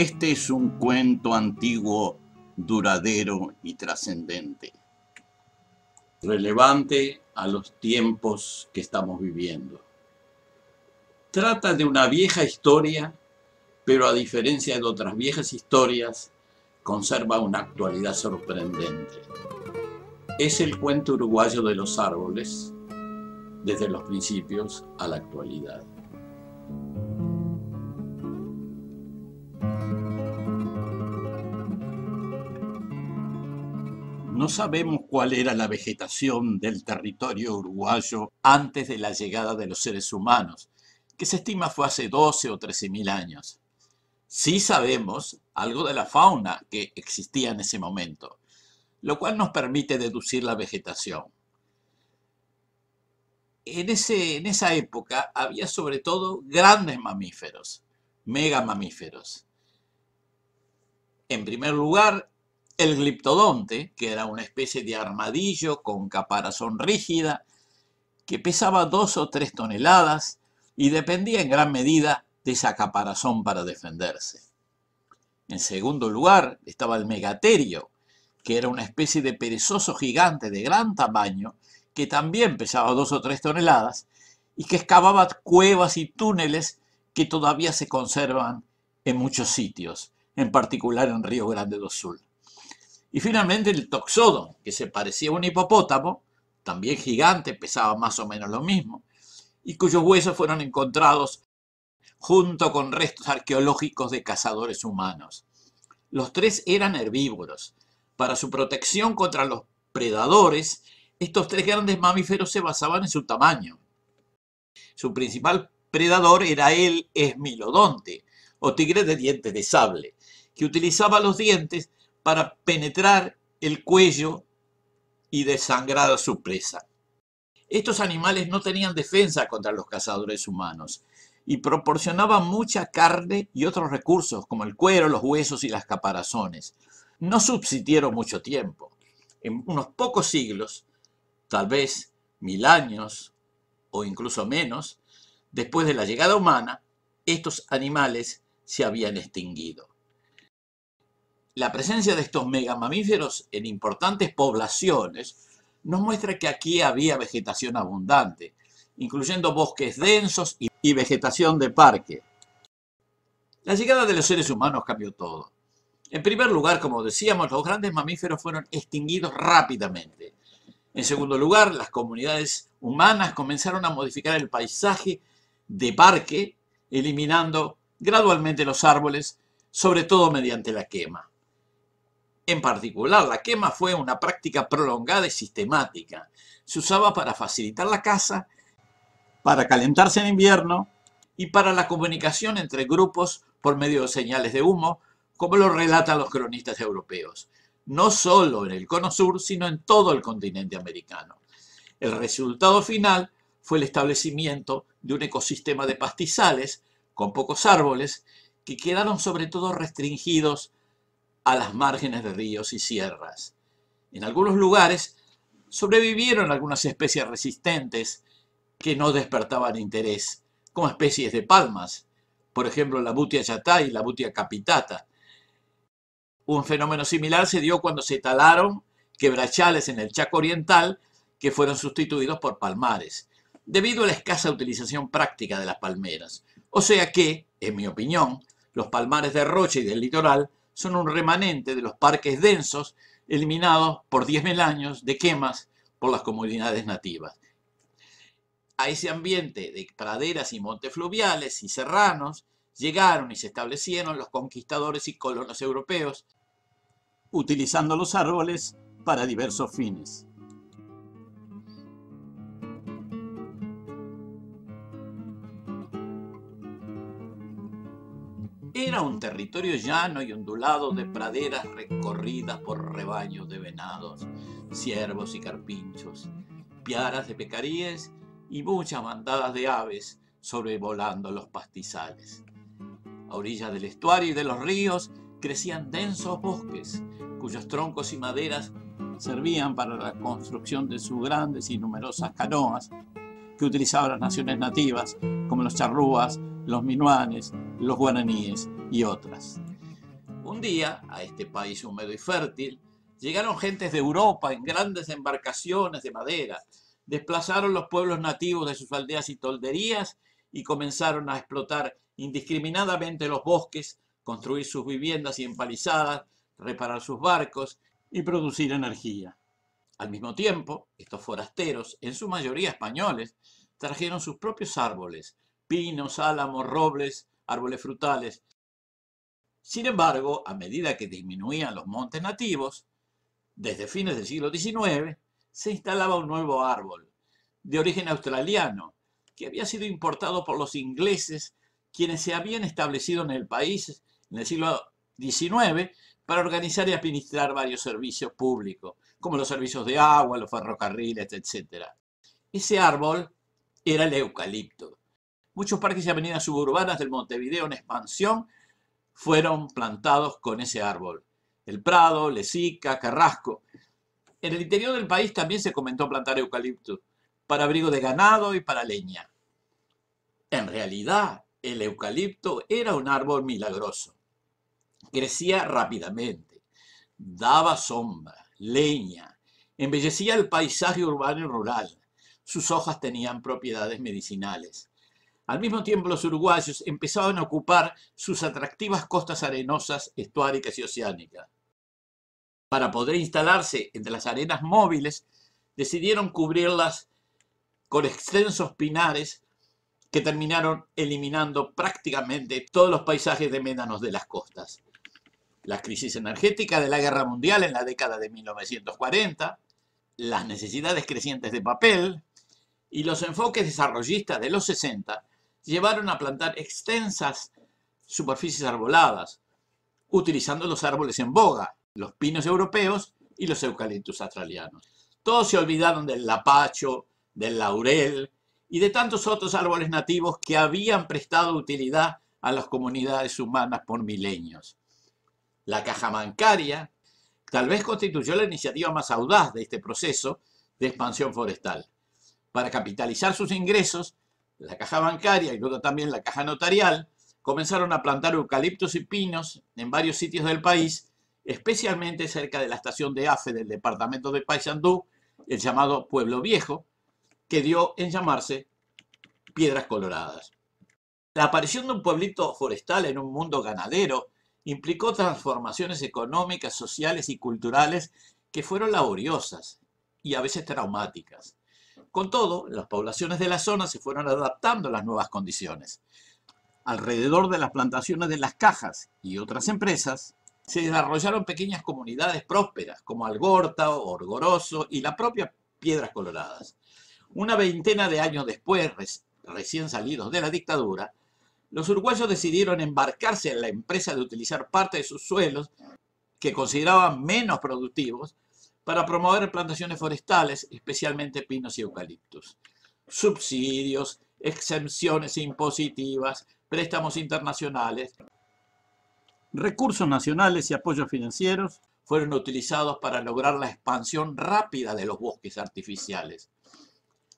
Este es un cuento antiguo, duradero y trascendente, relevante a los tiempos que estamos viviendo. Trata de una vieja historia, pero a diferencia de otras viejas historias, conserva una actualidad sorprendente. Es el cuento uruguayo de los árboles, desde los principios a la actualidad. No sabemos cuál era la vegetación del territorio uruguayo antes de la llegada de los seres humanos, que se estima fue hace 12 o 13 mil años. Sí sabemos algo de la fauna que existía en ese momento, lo cual nos permite deducir la vegetación. En, ese, en esa época había sobre todo grandes mamíferos, megamamíferos. En primer lugar, el gliptodonte, que era una especie de armadillo con caparazón rígida, que pesaba dos o tres toneladas y dependía en gran medida de esa caparazón para defenderse. En segundo lugar estaba el megaterio, que era una especie de perezoso gigante de gran tamaño, que también pesaba dos o tres toneladas y que excavaba cuevas y túneles que todavía se conservan en muchos sitios, en particular en Río Grande do Sul. Y finalmente el toxodon, que se parecía a un hipopótamo, también gigante, pesaba más o menos lo mismo, y cuyos huesos fueron encontrados junto con restos arqueológicos de cazadores humanos. Los tres eran herbívoros. Para su protección contra los predadores, estos tres grandes mamíferos se basaban en su tamaño. Su principal predador era el esmilodonte, o tigre de dientes de sable, que utilizaba los dientes para penetrar el cuello y desangrar a su presa. Estos animales no tenían defensa contra los cazadores humanos y proporcionaban mucha carne y otros recursos como el cuero, los huesos y las caparazones. No subsistieron mucho tiempo. En unos pocos siglos, tal vez mil años o incluso menos, después de la llegada humana, estos animales se habían extinguido la presencia de estos megamamíferos en importantes poblaciones nos muestra que aquí había vegetación abundante, incluyendo bosques densos y vegetación de parque. La llegada de los seres humanos cambió todo. En primer lugar, como decíamos, los grandes mamíferos fueron extinguidos rápidamente. En segundo lugar, las comunidades humanas comenzaron a modificar el paisaje de parque, eliminando gradualmente los árboles, sobre todo mediante la quema. En particular, la quema fue una práctica prolongada y sistemática. Se usaba para facilitar la caza, para calentarse en invierno y para la comunicación entre grupos por medio de señales de humo, como lo relatan los cronistas europeos, no solo en el cono sur, sino en todo el continente americano. El resultado final fue el establecimiento de un ecosistema de pastizales con pocos árboles que quedaron sobre todo restringidos a las márgenes de ríos y sierras. En algunos lugares sobrevivieron algunas especies resistentes que no despertaban interés, como especies de palmas, por ejemplo la butia yatá y la butia capitata. Un fenómeno similar se dio cuando se talaron quebrachales en el Chaco Oriental que fueron sustituidos por palmares, debido a la escasa utilización práctica de las palmeras. O sea que, en mi opinión, los palmares de Roche y del litoral son un remanente de los parques densos eliminados por 10.000 años de quemas por las comunidades nativas. A ese ambiente de praderas y montes fluviales y serranos llegaron y se establecieron los conquistadores y colonos europeos, utilizando los árboles para diversos fines. Era un territorio llano y ondulado de praderas recorridas por rebaños de venados, ciervos y carpinchos, piaras de pecaríes y muchas bandadas de aves sobrevolando los pastizales. A orillas del estuario y de los ríos crecían densos bosques, cuyos troncos y maderas servían para la construcción de sus grandes y numerosas canoas que utilizaban las naciones nativas, como los charrúas, los minuanes, los guaraníes y otras. Un día, a este país húmedo y fértil, llegaron gentes de Europa en grandes embarcaciones de madera, desplazaron los pueblos nativos de sus aldeas y tolderías y comenzaron a explotar indiscriminadamente los bosques, construir sus viviendas y empalizadas, reparar sus barcos y producir energía. Al mismo tiempo, estos forasteros, en su mayoría españoles, trajeron sus propios árboles, pinos, álamos, robles, árboles frutales. Sin embargo, a medida que disminuían los montes nativos, desde fines del siglo XIX, se instalaba un nuevo árbol, de origen australiano, que había sido importado por los ingleses, quienes se habían establecido en el país en el siglo XIX para organizar y administrar varios servicios públicos, como los servicios de agua, los ferrocarriles, etc. Ese árbol era el eucalipto. Muchos parques y avenidas suburbanas del Montevideo en expansión fueron plantados con ese árbol. El Prado, Lesica, Carrasco. En el interior del país también se comentó plantar eucalipto, para abrigo de ganado y para leña. En realidad, el eucalipto era un árbol milagroso. Crecía rápidamente, daba sombra, leña, embellecía el paisaje urbano y rural. Sus hojas tenían propiedades medicinales. Al mismo tiempo, los uruguayos empezaban a ocupar sus atractivas costas arenosas, estuáricas y oceánicas. Para poder instalarse entre las arenas móviles, decidieron cubrirlas con extensos pinares que terminaron eliminando prácticamente todos los paisajes de médanos de las costas. La crisis energética de la guerra mundial en la década de 1940, las necesidades crecientes de papel y los enfoques desarrollistas de los 60 llevaron a plantar extensas superficies arboladas, utilizando los árboles en boga, los pinos europeos y los eucaliptus australianos. Todos se olvidaron del lapacho, del laurel y de tantos otros árboles nativos que habían prestado utilidad a las comunidades humanas por milenios. La caja bancaria tal vez constituyó la iniciativa más audaz de este proceso de expansión forestal. Para capitalizar sus ingresos, la caja bancaria y luego también la caja notarial comenzaron a plantar eucaliptos y pinos en varios sitios del país, especialmente cerca de la estación de AFE del departamento de Paysandú, el llamado Pueblo Viejo, que dio en llamarse Piedras Coloradas. La aparición de un pueblito forestal en un mundo ganadero implicó transformaciones económicas, sociales y culturales que fueron laboriosas y a veces traumáticas. Con todo, las poblaciones de la zona se fueron adaptando a las nuevas condiciones. Alrededor de las plantaciones de las cajas y otras empresas, se desarrollaron pequeñas comunidades prósperas como Algorta, Orgoroso y la propia Piedras Coloradas. Una veintena de años después, recién salidos de la dictadura, los uruguayos decidieron embarcarse en la empresa de utilizar parte de sus suelos, que consideraban menos productivos, para promover plantaciones forestales, especialmente pinos y eucaliptos. Subsidios, exenciones impositivas, préstamos internacionales, recursos nacionales y apoyos financieros fueron utilizados para lograr la expansión rápida de los bosques artificiales.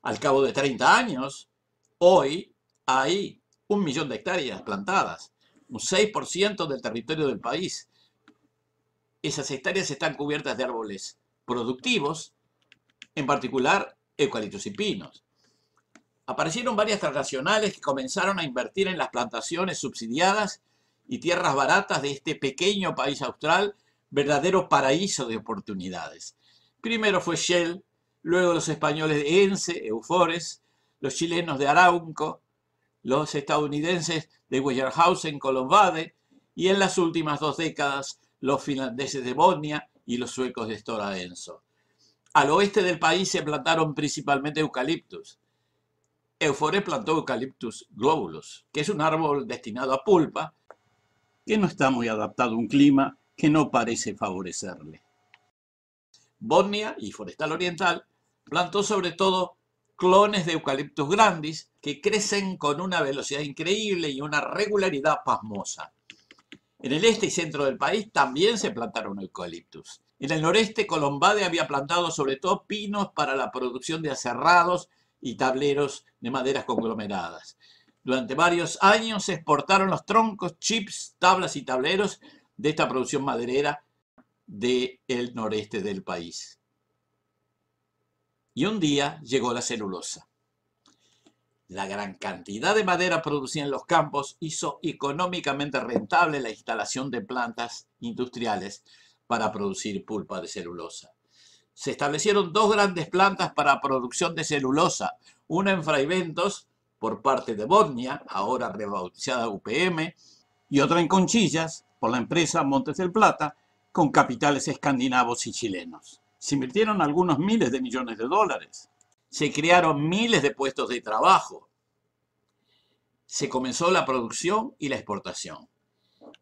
Al cabo de 30 años, hoy hay un millón de hectáreas plantadas, un 6% del territorio del país. Esas hectáreas están cubiertas de árboles productivos, en particular eucaliptos y pinos. Aparecieron varias transnacionales que comenzaron a invertir en las plantaciones subsidiadas y tierras baratas de este pequeño país austral, verdadero paraíso de oportunidades. Primero fue Shell, luego los españoles de Ence, Eufores, los chilenos de Arauco, los estadounidenses de Weyerhausen, Colombade y en las últimas dos décadas los finlandeses de Bosnia y los suecos de Stora Enso. Al oeste del país se plantaron principalmente eucaliptus. Eufores plantó Eucaliptus globulus, que es un árbol destinado a pulpa, que no está muy adaptado a un clima que no parece favorecerle. Bosnia y Forestal Oriental plantó sobre todo clones de Eucalyptus grandis que crecen con una velocidad increíble y una regularidad pasmosa. En el este y centro del país también se plantaron eucaliptus. En el noreste, Colombade había plantado sobre todo pinos para la producción de aserrados y tableros de maderas conglomeradas. Durante varios años se exportaron los troncos, chips, tablas y tableros de esta producción maderera del noreste del país. Y un día llegó la celulosa. La gran cantidad de madera producida en los campos hizo económicamente rentable la instalación de plantas industriales para producir pulpa de celulosa. Se establecieron dos grandes plantas para producción de celulosa, una en Fraiventos por parte de Bosnia, ahora rebautizada UPM, y otra en Conchillas por la empresa Montes del Plata, con capitales escandinavos y chilenos. Se invirtieron algunos miles de millones de dólares. Se crearon miles de puestos de trabajo se comenzó la producción y la exportación.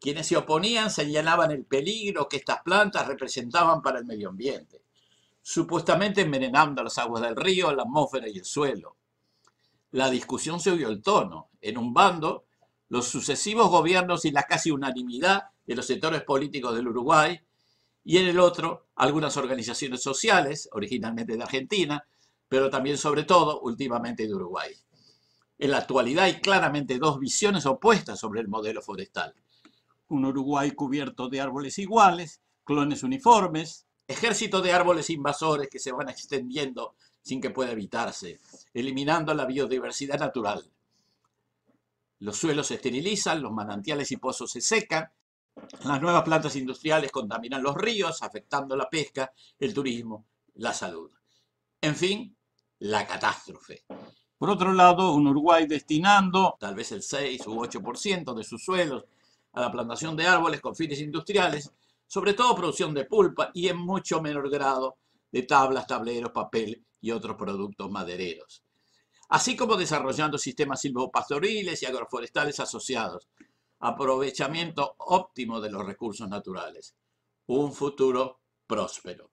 Quienes se oponían señalaban el peligro que estas plantas representaban para el medio ambiente, supuestamente envenenando las aguas del río, la atmósfera y el suelo. La discusión se vio el tono. En un bando, los sucesivos gobiernos y la casi unanimidad de los sectores políticos del Uruguay, y en el otro, algunas organizaciones sociales, originalmente de Argentina, pero también sobre todo últimamente de Uruguay. En la actualidad hay claramente dos visiones opuestas sobre el modelo forestal. Un Uruguay cubierto de árboles iguales, clones uniformes, ejército de árboles invasores que se van extendiendo sin que pueda evitarse, eliminando la biodiversidad natural. Los suelos se esterilizan, los manantiales y pozos se secan, las nuevas plantas industriales contaminan los ríos, afectando la pesca, el turismo, la salud. En fin, la catástrofe. Por otro lado, un Uruguay destinando tal vez el 6 u 8% de sus suelos a la plantación de árboles con fines industriales, sobre todo producción de pulpa y en mucho menor grado de tablas, tableros, papel y otros productos madereros. Así como desarrollando sistemas silvopastoriles y agroforestales asociados, aprovechamiento óptimo de los recursos naturales, un futuro próspero.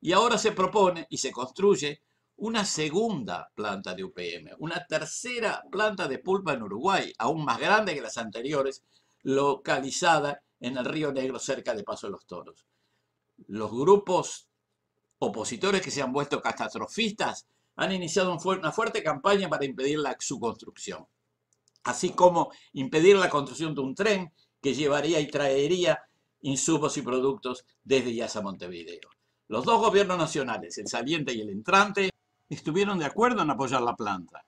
Y ahora se propone y se construye una segunda planta de UPM, una tercera planta de pulpa en Uruguay, aún más grande que las anteriores, localizada en el Río Negro cerca de Paso de los Toros. Los grupos opositores que se han vuelto catastrofistas han iniciado una fuerte campaña para impedir su construcción, así como impedir la construcción de un tren que llevaría y traería insumos y productos desde Yasa a Montevideo. Los dos gobiernos nacionales, el saliente y el entrante, estuvieron de acuerdo en apoyar la planta.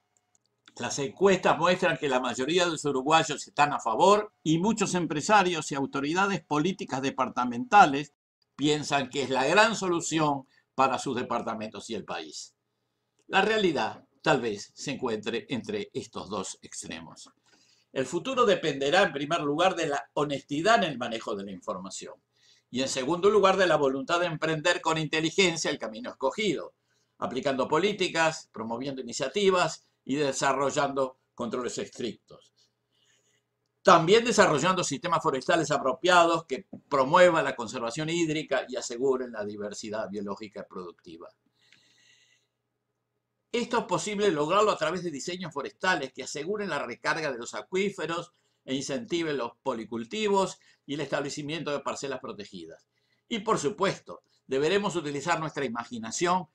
Las encuestas muestran que la mayoría de los uruguayos están a favor y muchos empresarios y autoridades políticas departamentales piensan que es la gran solución para sus departamentos y el país. La realidad tal vez se encuentre entre estos dos extremos. El futuro dependerá en primer lugar de la honestidad en el manejo de la información y en segundo lugar de la voluntad de emprender con inteligencia el camino escogido aplicando políticas, promoviendo iniciativas y desarrollando controles estrictos. También desarrollando sistemas forestales apropiados que promuevan la conservación hídrica y aseguren la diversidad biológica y productiva. Esto es posible lograrlo a través de diseños forestales que aseguren la recarga de los acuíferos e incentiven los policultivos y el establecimiento de parcelas protegidas. Y por supuesto, deberemos utilizar nuestra imaginación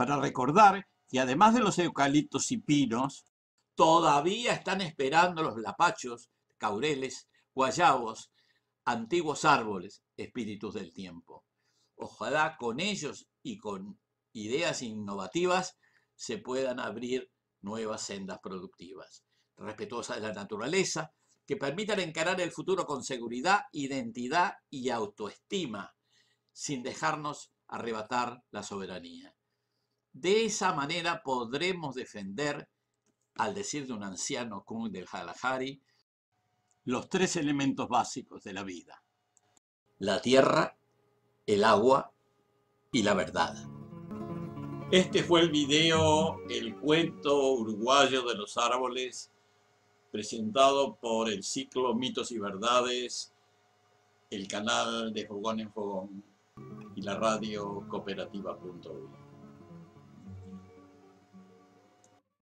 para recordar que además de los eucaliptos y pinos, todavía están esperando los lapachos, caureles, guayabos, antiguos árboles, espíritus del tiempo. Ojalá con ellos y con ideas innovativas se puedan abrir nuevas sendas productivas, respetuosas de la naturaleza, que permitan encarar el futuro con seguridad, identidad y autoestima, sin dejarnos arrebatar la soberanía. De esa manera podremos defender, al decir de un anciano Kung del Halahari, los tres elementos básicos de la vida. La tierra, el agua y la verdad. Este fue el video El cuento uruguayo de los árboles, presentado por el ciclo Mitos y Verdades, el canal de Fogón en Fogón y la radio cooperativa.uy.